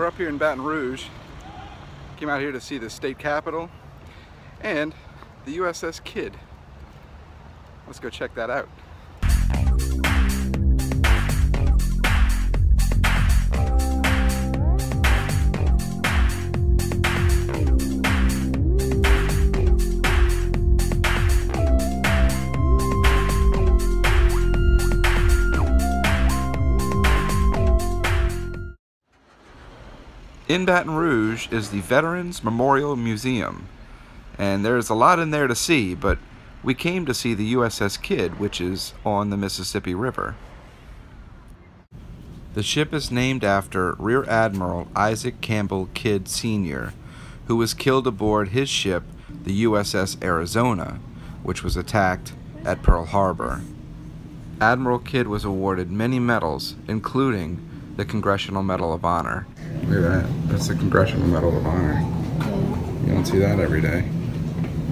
We're up here in Baton Rouge. Came out here to see the state capitol and the USS Kidd. Let's go check that out. In Baton Rouge is the Veterans Memorial Museum, and there's a lot in there to see, but we came to see the USS Kidd, which is on the Mississippi River. The ship is named after Rear Admiral Isaac Campbell Kidd Sr., who was killed aboard his ship, the USS Arizona, which was attacked at Pearl Harbor. Admiral Kidd was awarded many medals, including the Congressional Medal of Honor. Look at that. That's the Congressional Medal of Honor. You don't see that every day.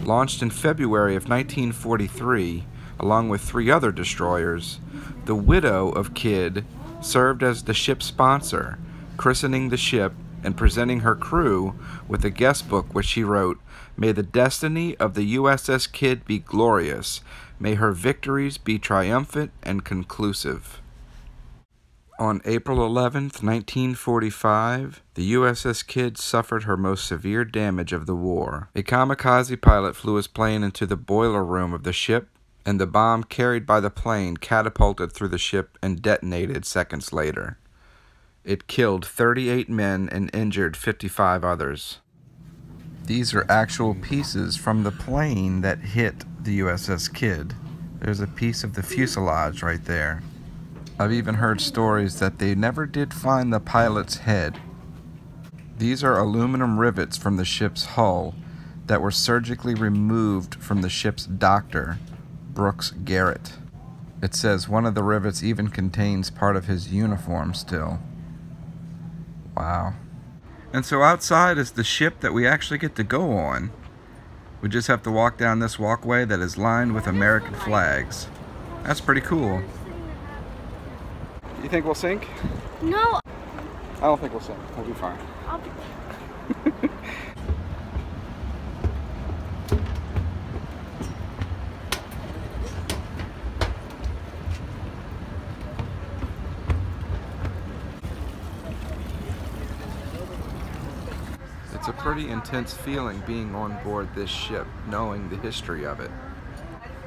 Launched in February of 1943, along with three other destroyers, the widow of Kidd served as the ship's sponsor, christening the ship and presenting her crew with a guest book which she wrote, May the destiny of the USS Kidd be glorious. May her victories be triumphant and conclusive. On April 11, 1945, the USS Kidd suffered her most severe damage of the war. A kamikaze pilot flew his plane into the boiler room of the ship, and the bomb carried by the plane catapulted through the ship and detonated seconds later. It killed 38 men and injured 55 others. These are actual pieces from the plane that hit the USS Kidd. There's a piece of the fuselage right there. I've even heard stories that they never did find the pilot's head. These are aluminum rivets from the ship's hull that were surgically removed from the ship's doctor, Brooks Garrett. It says one of the rivets even contains part of his uniform still. Wow. And so outside is the ship that we actually get to go on. We just have to walk down this walkway that is lined with American flags. That's pretty cool. You think we'll sink? No. I don't think we'll sink. We'll be fine. I'll be... It's a pretty intense feeling being on board this ship, knowing the history of it.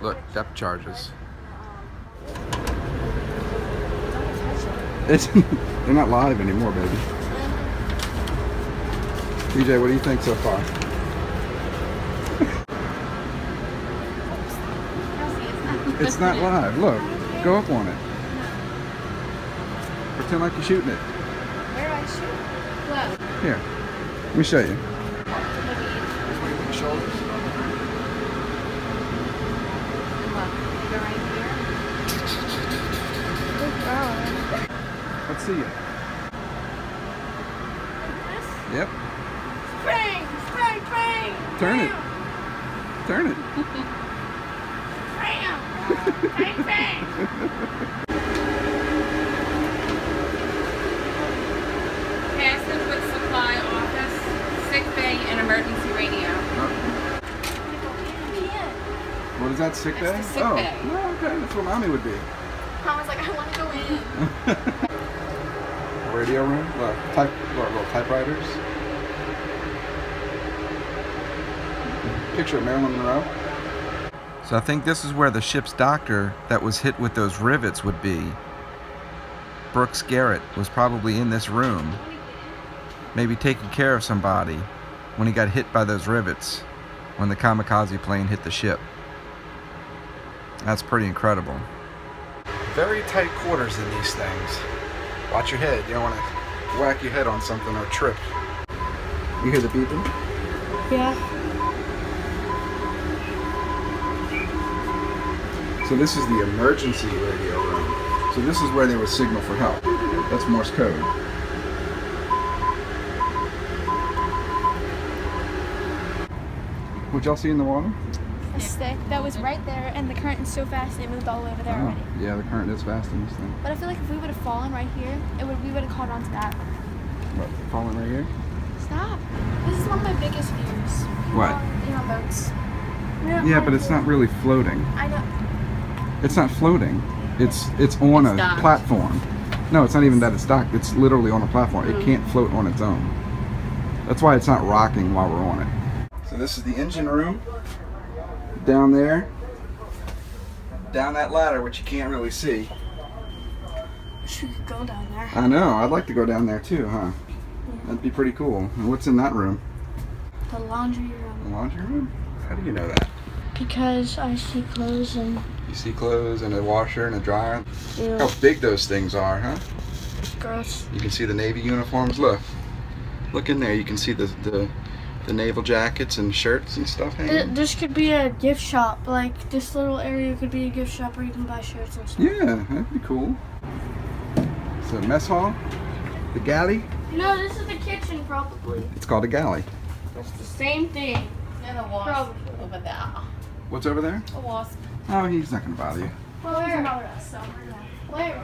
Look, depth charges. It's, they're not live anymore, baby. DJ, what do you think so far? it's not live. Look, go up on it. Pretend like you're shooting it. Where do I shoot? Look. Here, let me show you. Sick bay, and emergency radio. What is that, sick bay? That's sick oh, bay. well, okay, that's where mommy would be. I was like, I want to go in. Radio room, look, type, look, little typewriters. Picture of Marilyn Monroe. So I think this is where the ship's doctor that was hit with those rivets would be. Brooks Garrett was probably in this room, maybe taking care of somebody when he got hit by those rivets when the kamikaze plane hit the ship. That's pretty incredible. Very tight quarters in these things. Watch your head. You don't want to whack your head on something or trip. You hear the beeping? Yeah. So this is the emergency radio room. So this is where they would signal for help. That's Morse code. What y'all see in the water? A stick that was right there, and the current is so fast it moved all over there Oh, already. yeah, the current is fast in this thing. But I feel like if we would have fallen right here, it would we would have caught onto that. What, falling right here? Stop. This is one of my biggest fears. What? You know, boats. Yeah, but it's not really floating. I know. It's not floating. It's it's on It's a docked. platform. No, it's not even that it's docked. It's literally on a platform. Mm. It can't float on its own. That's why it's not rocking while we're on it. This is the engine room. Down there. Down that ladder, which you can't really see. Wish we could go down there. I know. I'd like to go down there too, huh? That'd be pretty cool. And what's in that room? The laundry room. The laundry room? How do you know that? Because I see clothes and You see clothes and a washer and a dryer. ew, How big those things are, huh? gross. You can see the Navy uniforms. Look, look in there. You can see the the, the naval jackets and shirts and stuff hanging. This could be a gift shop. Like this little area could be a gift shop where you can buy shirts and stuff. Yeah, that'd be cool. So mess hall, the galley. No, this is the kitchen probably. It's called a galley. It's the same thing. And the wasp Probably. over there. What's over there? A wasp. Oh, he's not gonna bother you. Well, where? Where?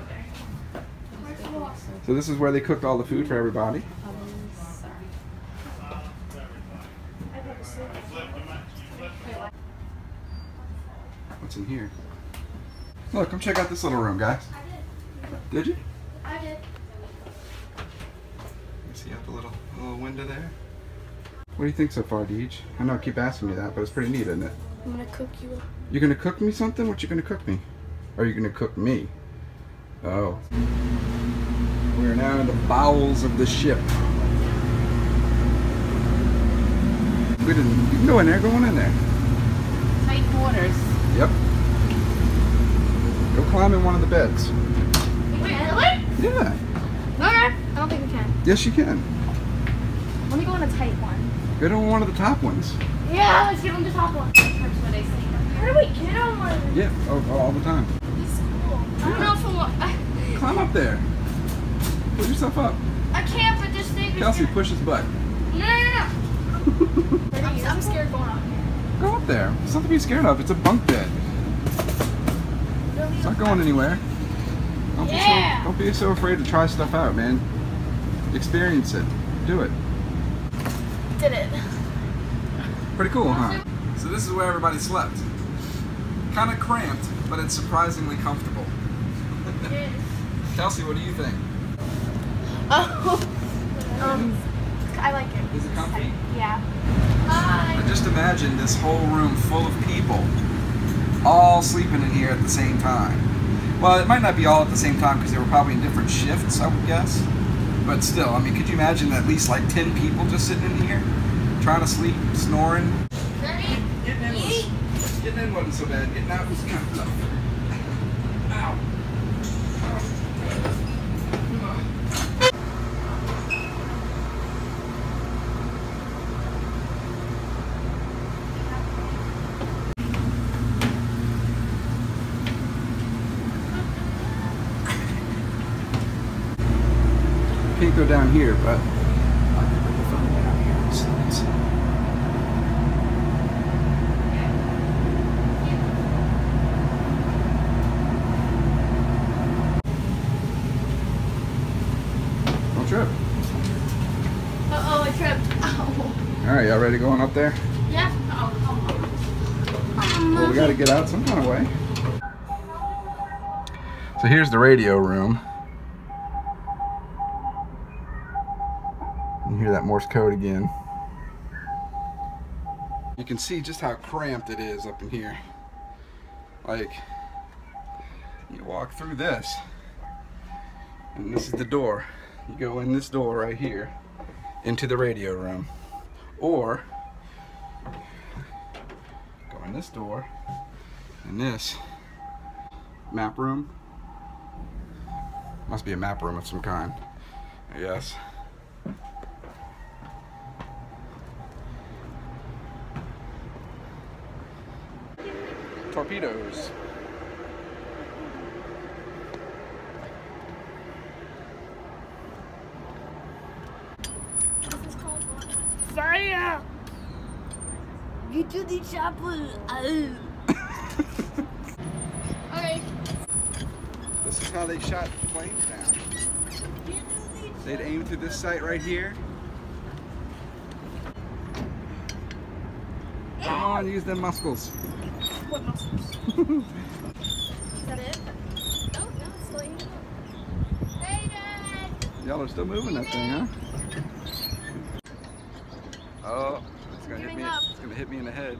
Where's the? So this is where they cooked all the food for everybody. I've never seen it. What's in here? Look, come check out this little room, guys. I did did. you? I did. You see out the little little window there? What do you think so far, Deej? I know I keep asking you that, but it's pretty neat, isn't it? I'm gonna cook you. You gonna cook me something? What you gonna cook me? Or are you gonna cook me? Oh. We are now in the bowels of the ship. We didn't. You can go in there. Go on in there. Tight quarters. Yep. Climb in one of the beds. Really? Yeah. Okay. I don't think we can. Yes, you can. Let me go on a tight one. Get on one of the top ones. Yeah, let's get on the top one. That's what I see. How do we get on one? Yeah. Oh, oh, all the time. This cool. I don't know if I'm. Climb up there. Push yourself up. I can't, but this thing is. Kelsey, gonna- push his butt. No, no, no. I'm, I'm scared going up here. Go up there. There's nothing to be scared of. It's a bunk bed. It's not going anywhere. Don't, Yeah. be so, don't be so afraid to try stuff out, man. Experience it. Do it. Did it. Pretty cool, huh? So this is where everybody slept. Kind of cramped, but it's surprisingly comfortable. Kelsey, what do you think? Oh. Um, I like it. Is it comfy? Yeah. Hi. Just imagine this whole room full of people all sleeping in here at the same time. Well, it might not be all at the same time because they were probably in different shifts, I would guess. But still, I mean, could you imagine at least like 10 people just sitting in here trying to sleep, snoring? Getting in, was, getting in wasn't so bad. Getting out was kind of tough. Ow. Can't go down here, but I can put the phone down here. It's- it's- Don't trip. Uh oh, I tripped. Ow. All right, y'all ready going up there? Yeah. Oh, Well, we got to get out some kind of way. So here's the radio room. You hear that Morse code again. You can see just how cramped it is up in here. Like, you walk through this, and this is the door. You go in this door right here into the radio room. Or go in this door and this map room must be a map room of some kind I guess torpedoes Fire! Get to the chapel. Uh. okay. this is how they shot planes down to They'd aim through this sight right here. Come on, use them muscles. What muscles? Is that it? Oh, no, it's still eating up. Hey, Dad! Y'all are still moving that thing, huh? Oh, it's gonna hit me. up. It's gonna hit me in the head.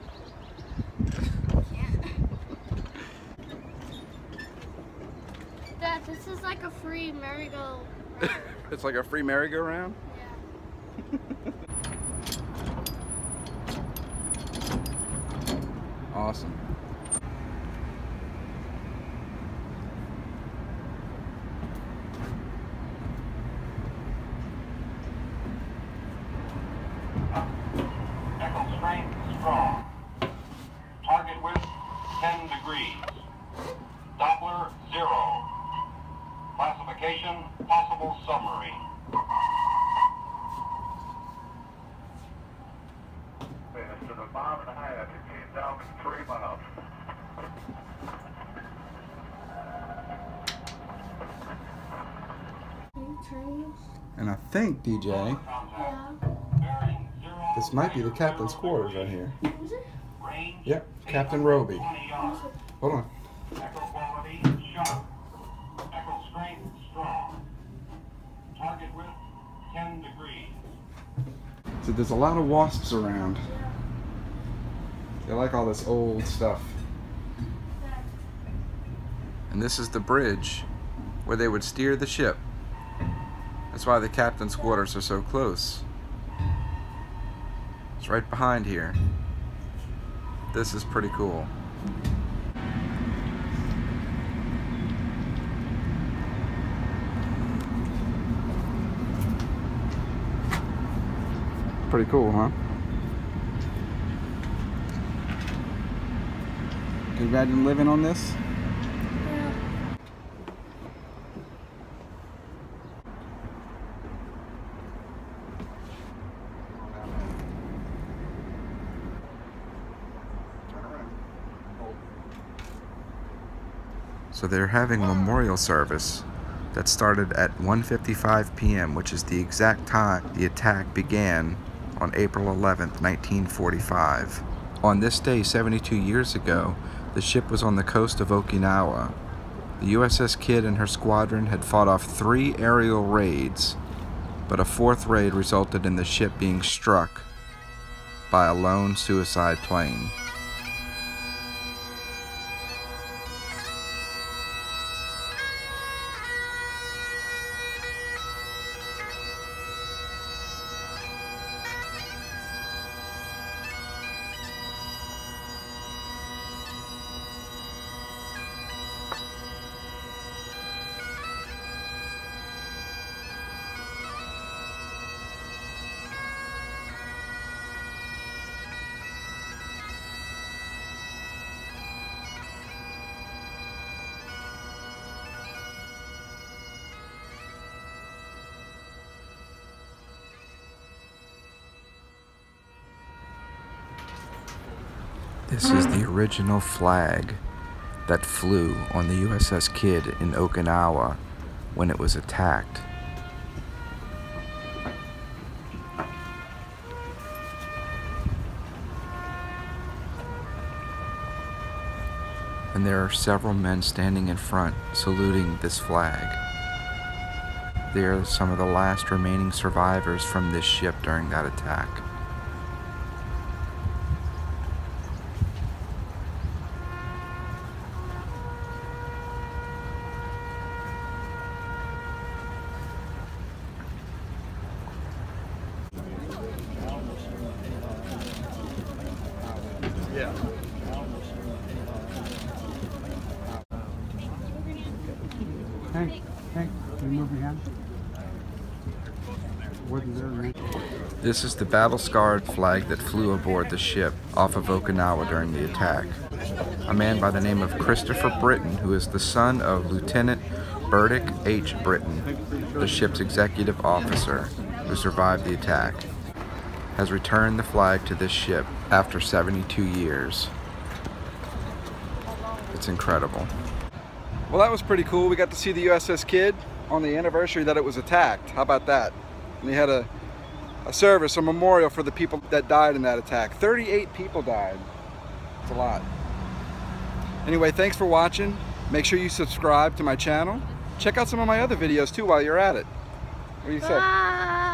Dad, this is like a free merry-go. it's like a free merry-go-round. Yeah. Awesome. Possible submarine. It's a mile and a half. It came down in three miles. Can you turn this? And I think, DJ, Yeah. This might be the captain's quarters right here. Is it? Yep, Captain Roby. Hold on. 10 degrees. So there's a lot of wasps around. They like all this old stuff. And this is the bridge where they would steer the ship. That's why the captain's quarters are so close. It's right behind here. This is pretty cool. Pretty cool, huh? Can you imagine living on this? So they're having a memorial service that started at 1:55 p.m., which is the exact time the attack began on April 11th, 1945. On this day 72 years ago, the ship was on the coast of Okinawa. The USS Kidd and her squadron had fought off 3 aerial raids, but a fourth raid resulted in the ship being struck by a lone suicide plane. This is the original flag that flew on the USS Kidd in Okinawa when it was attacked. And there are several men standing in front saluting this flag. They are some of the last remaining survivors from this ship during that attack. Hank, Hank, can you move your hand? This is the battle scarred flag that flew aboard the ship off of Okinawa during the attack. A man by the name of Christopher Britton, who is the son of Lieutenant Burdick H. Britton, the ship's executive officer, who survived the attack, has returned the flag to this ship after 72 years. It's incredible. Well, that was pretty cool. We got to see the USS Kidd. on the anniversary that it was attacked. How about that? And they had a, a service, a memorial for the people that died in that attack. 38 people died. It's a lot. Anyway, thanks for watching. Make sure you subscribe to my channel. Check out some of my other videos too while you're at it. What do you say? Bye.